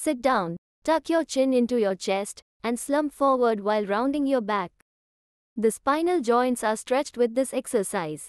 Sit down, tuck your chin into your chest, and slump forward while rounding your back. The spinal joints are stretched with this exercise.